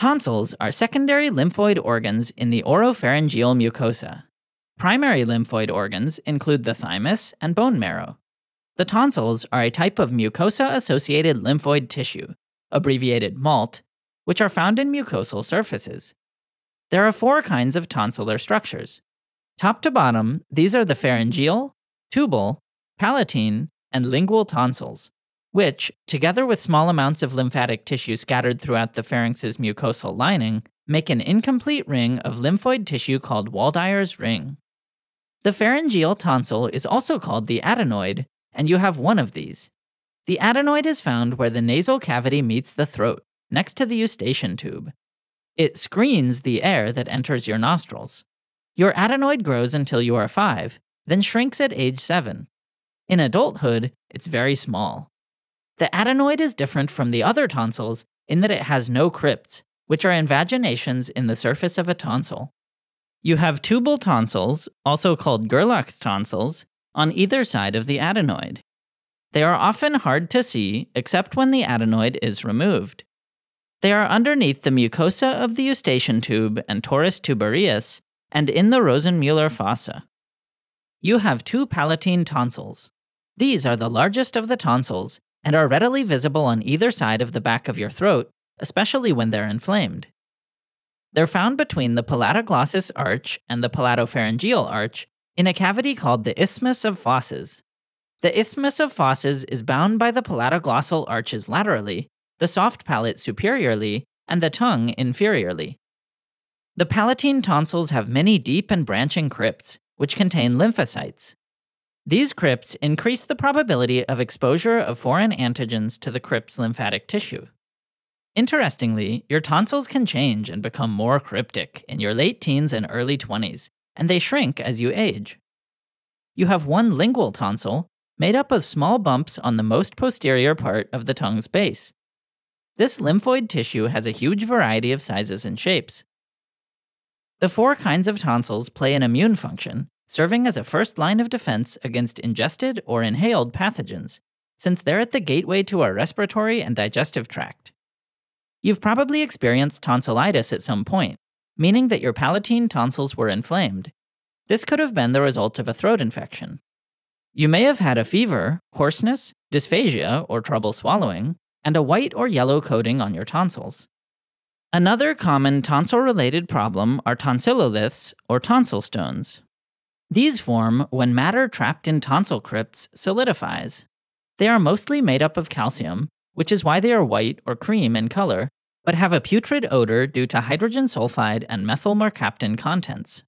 Tonsils are secondary lymphoid organs in the oropharyngeal mucosa. Primary lymphoid organs include the thymus and bone marrow. The tonsils are a type of mucosa associated lymphoid tissue, abbreviated MALT, which are found in mucosal surfaces. There are four kinds of tonsillar structures. Top to bottom, these are the pharyngeal, tubal, palatine, and lingual tonsils which, together with small amounts of lymphatic tissue scattered throughout the pharynx's mucosal lining, make an incomplete ring of lymphoid tissue called Waldeyer's ring. The pharyngeal tonsil is also called the adenoid, and you have one of these. The adenoid is found where the nasal cavity meets the throat, next to the eustachian tube. It screens the air that enters your nostrils. Your adenoid grows until you are 5, then shrinks at age 7. In adulthood, it's very small. The adenoid is different from the other tonsils in that it has no crypts, which are invaginations in the surface of a tonsil. You have tubal tonsils, also called Gerlach's tonsils, on either side of the adenoid. They are often hard to see except when the adenoid is removed. They are underneath the mucosa of the eustachian tube and torus tubarius and in the Rosenmüller fossa. You have two palatine tonsils. These are the largest of the tonsils and are readily visible on either side of the back of your throat, especially when they're inflamed. They're found between the palatoglossus arch and the palatopharyngeal arch in a cavity called the isthmus of fauces. The isthmus of fauces is bound by the palatoglossal arches laterally, the soft palate superiorly, and the tongue inferiorly. The palatine tonsils have many deep and branching crypts, which contain lymphocytes. These crypts increase the probability of exposure of foreign antigens to the crypt's lymphatic tissue. Interestingly, your tonsils can change and become more cryptic in your late teens and early 20s, and they shrink as you age. You have one lingual tonsil made up of small bumps on the most posterior part of the tongue's base. This lymphoid tissue has a huge variety of sizes and shapes. The four kinds of tonsils play an immune function, serving as a first line of defense against ingested or inhaled pathogens, since they're at the gateway to our respiratory and digestive tract. You've probably experienced tonsillitis at some point, meaning that your palatine tonsils were inflamed. This could have been the result of a throat infection. You may have had a fever, hoarseness, dysphagia, or trouble swallowing, and a white or yellow coating on your tonsils. Another common tonsil related problem are tonsilloliths, or tonsil stones. These form when matter trapped in tonsil crypts solidifies. They are mostly made up of calcium, which is why they are white or cream in color, but have a putrid odor due to hydrogen sulfide and methyl mercaptan contents.